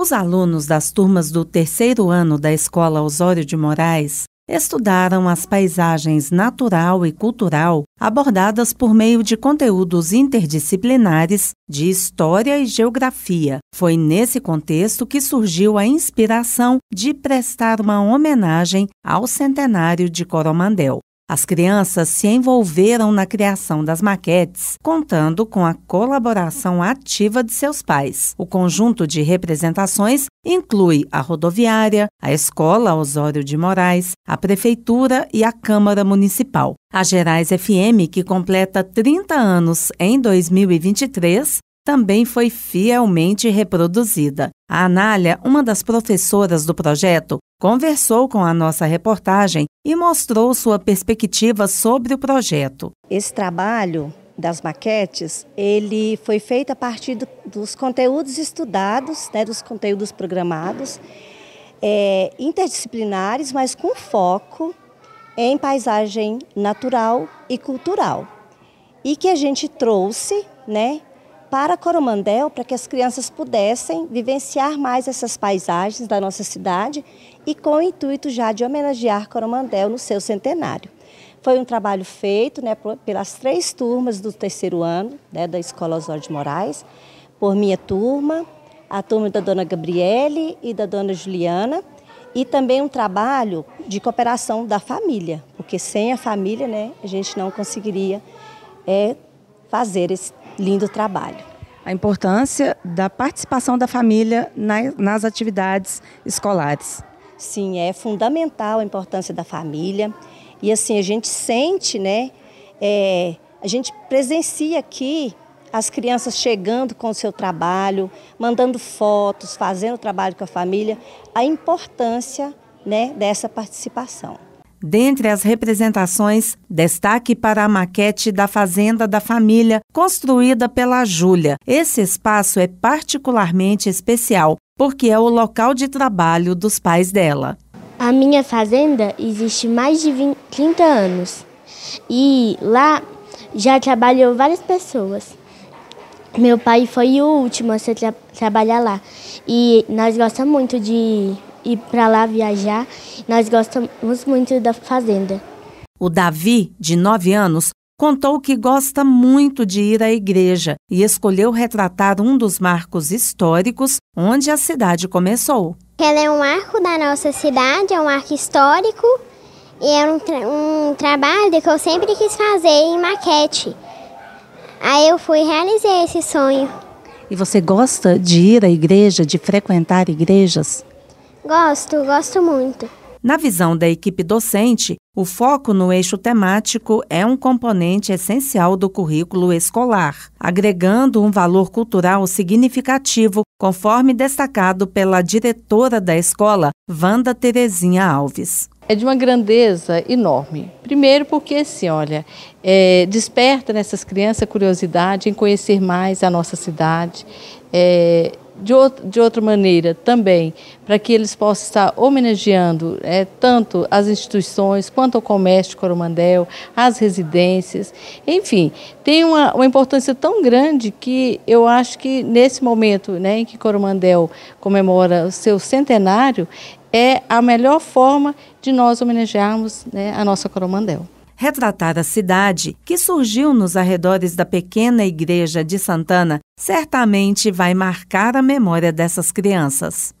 Os alunos das turmas do terceiro ano da Escola Osório de Moraes estudaram as paisagens natural e cultural abordadas por meio de conteúdos interdisciplinares de história e geografia. Foi nesse contexto que surgiu a inspiração de prestar uma homenagem ao centenário de Coromandel. As crianças se envolveram na criação das maquetes, contando com a colaboração ativa de seus pais. O conjunto de representações inclui a rodoviária, a Escola Osório de Moraes, a Prefeitura e a Câmara Municipal. A Gerais FM, que completa 30 anos em 2023, também foi fielmente reproduzida. A Anália, uma das professoras do projeto, conversou com a nossa reportagem e mostrou sua perspectiva sobre o projeto. Esse trabalho das maquetes, ele foi feito a partir do, dos conteúdos estudados, né, dos conteúdos programados, é, interdisciplinares, mas com foco em paisagem natural e cultural. E que a gente trouxe, né, para Coromandel, para que as crianças pudessem vivenciar mais essas paisagens da nossa cidade e com o intuito já de homenagear Coromandel no seu centenário. Foi um trabalho feito né, pelas três turmas do terceiro ano né, da Escola Osório de Moraes, por minha turma, a turma da dona Gabriele e da dona Juliana, e também um trabalho de cooperação da família, porque sem a família né, a gente não conseguiria é, fazer esse lindo trabalho. A importância da participação da família nas atividades escolares. Sim, é fundamental a importância da família. E assim, a gente sente, né? É, a gente presencia aqui as crianças chegando com o seu trabalho, mandando fotos, fazendo trabalho com a família, a importância né, dessa participação. Dentre as representações, destaque para a maquete da Fazenda da Família, construída pela Júlia. Esse espaço é particularmente especial, porque é o local de trabalho dos pais dela. A minha fazenda existe mais de 20, 30 anos e lá já trabalhou várias pessoas. Meu pai foi o último a tra trabalhar lá e nós gostamos muito de ir para lá viajar. Nós gostamos muito da fazenda. O Davi, de 9 anos, contou que gosta muito de ir à igreja e escolheu retratar um dos marcos históricos onde a cidade começou. Ela é um marco da nossa cidade, é um marco histórico e é um, tra um trabalho que eu sempre quis fazer em maquete. Aí eu fui e realizei esse sonho. E você gosta de ir à igreja, de frequentar igrejas? Gosto, gosto muito. Na visão da equipe docente, o foco no eixo temático é um componente essencial do currículo escolar, agregando um valor cultural significativo, conforme destacado pela diretora da escola, Wanda Terezinha Alves é de uma grandeza enorme. Primeiro porque, assim, olha, é, desperta nessas crianças a curiosidade em conhecer mais a nossa cidade, é, de, de outra maneira também, para que eles possam estar homenageando é, tanto as instituições quanto o comércio de Coromandel, as residências, enfim, tem uma, uma importância tão grande que eu acho que nesse momento né, em que Coromandel comemora o seu centenário, é a melhor forma de nós homenagearmos né, a nossa Coromandel retratar a cidade que surgiu nos arredores da pequena igreja de Santana certamente vai marcar a memória dessas crianças.